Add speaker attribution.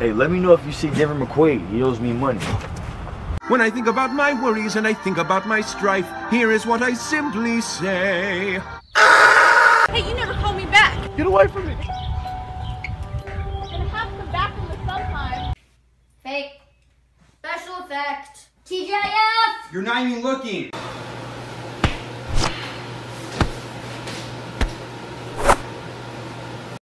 Speaker 1: Hey, let me know if you see Denver McQuaid. He owes me money.
Speaker 2: When I think about my worries and I think about my strife, here is what I simply say.
Speaker 3: Hey, you never call me back.
Speaker 1: Get away from me.
Speaker 3: Gonna have to back in the sometime.
Speaker 4: Fake. Special effect. TJF!
Speaker 5: You're not even looking.